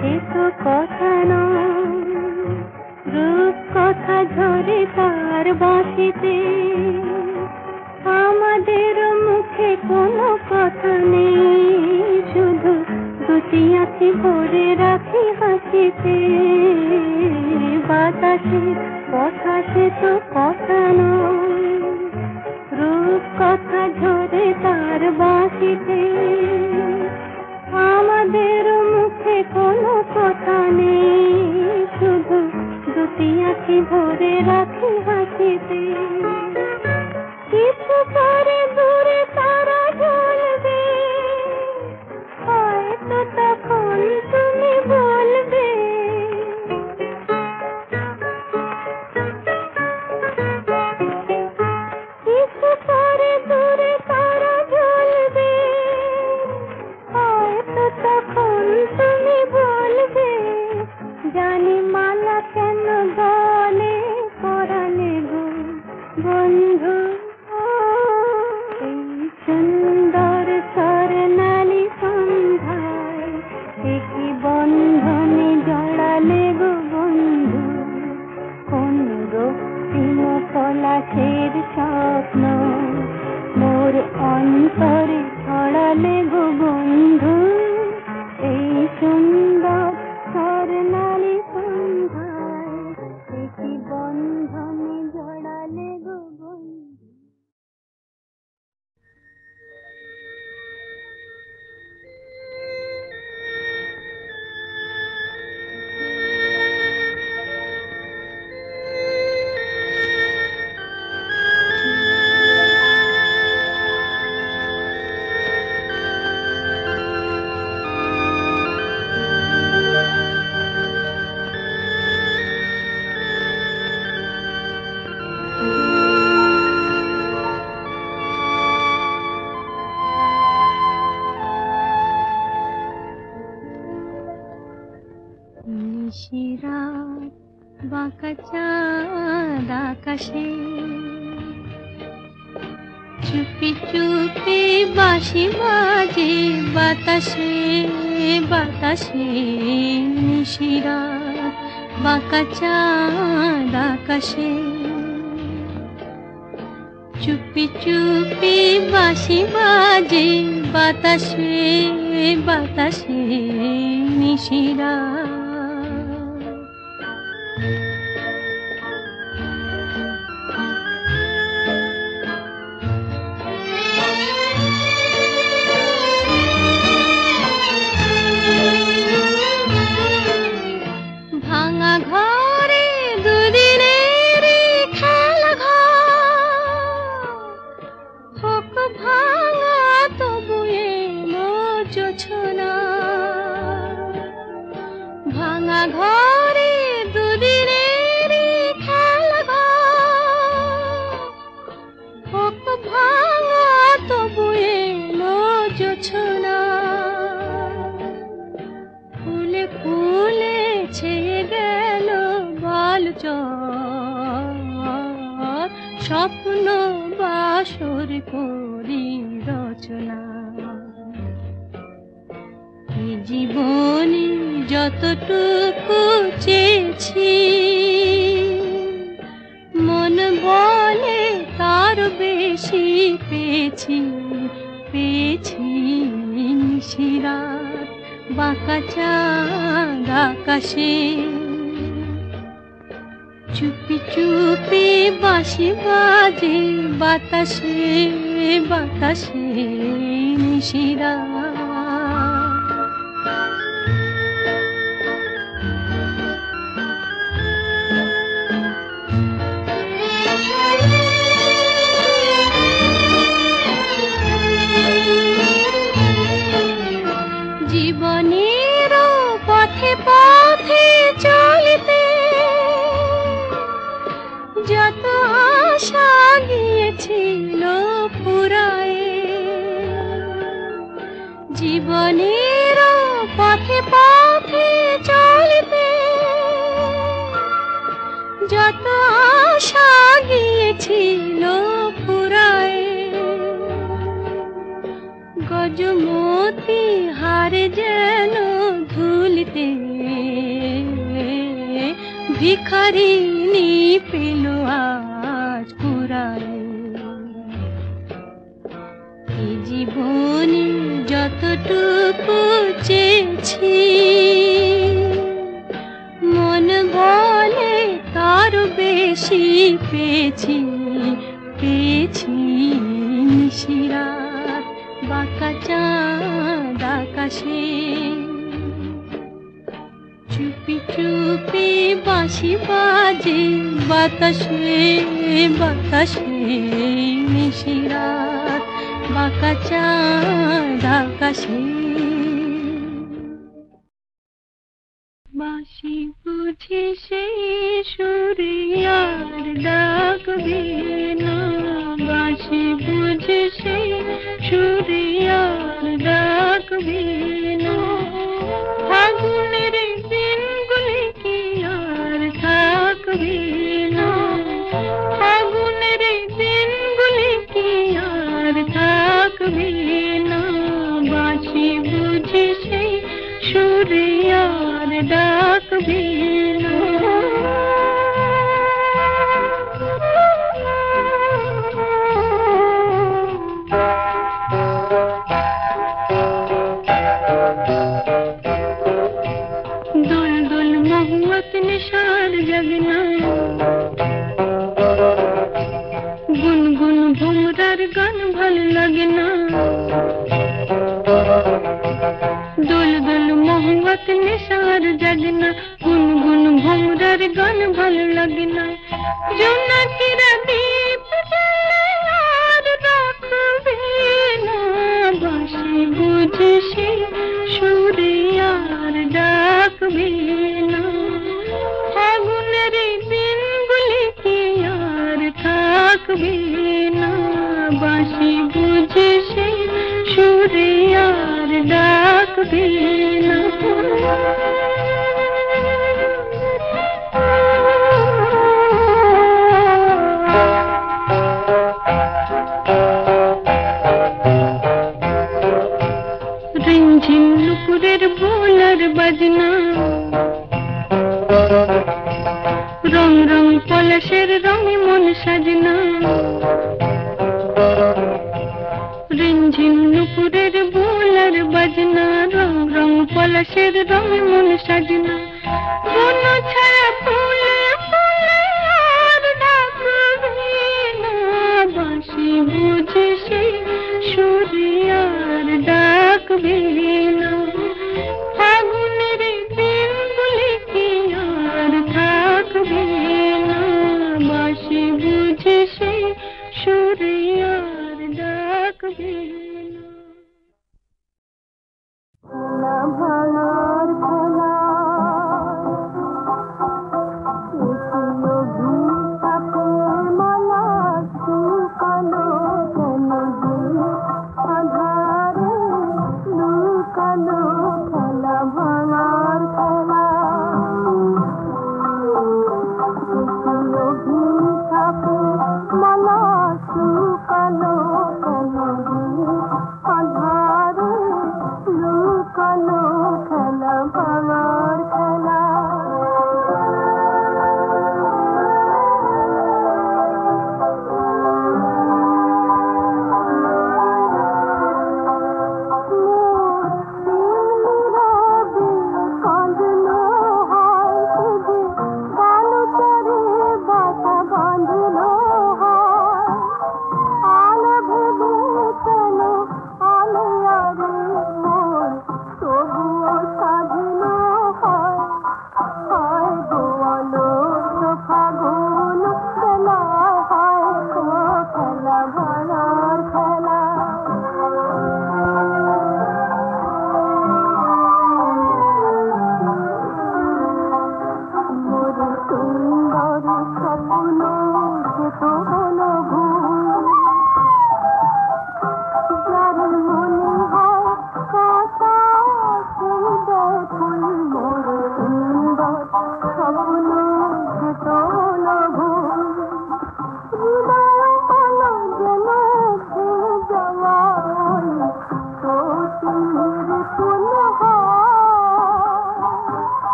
সে তো কথা রূপ কথা ঝরে তার বাঁশিতে আমাদের মুখে কোনো কথা নেই। শুধু দুটি আঁখি ভরে রাখি হাসিতে। বাতাসের কথা সে তো কথা রূপ কথা ঝরে তার বাঁশিতে আমাদের মুখে কোনো কথা নেই, শুধু দুটি আঁখি ভরে রাখি হাসিতে। কিছু করে দূরে তারা বাঁশি বাজে বাতাসে বাতাসে নিশিরা বাঁকা চাঁদ আকাশে। চুপি চুপি বাঁশি বাজে, বাতাসে বাতাসে নিশিরা ang agham যতটুকু চেয়েছি। মন বলে তার বেশি পেয়েছি পেয়েছি নিশিরাত বাঁকা চাঁদ আকাশে। চুপি চুপি বাঁশি বাজে বাতাসে বাতাসে নিশিরা হারিনি পেল আজ পুরায় এই জীবনে যতটুকু চেয়েছি, মন বলে তার বেশি পেয়েছি পেয়েছি নিশিরা বাঁকা চাঁদ আকাশে। কল্পে বাঁশি বাজে বাতাসে বাতাসে भजी বাঁকা চাঁদ আকাশে থাকবে না বাসি বুঝে সে সুরে আর ডাকবে না। ঝিম নুপুরের বোলার বাজনা, রং রং পলাশের রং রঙে মনে সাজনা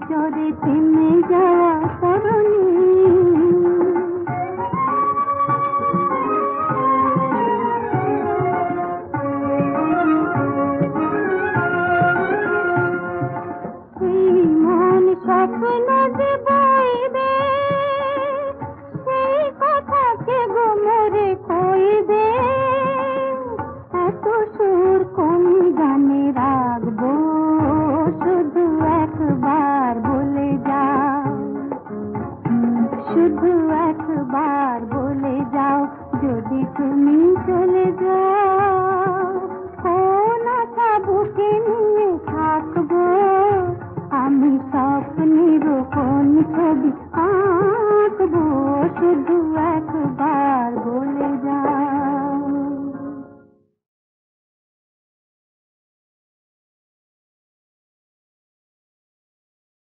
चोरी तीन जा करो